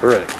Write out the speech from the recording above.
Right.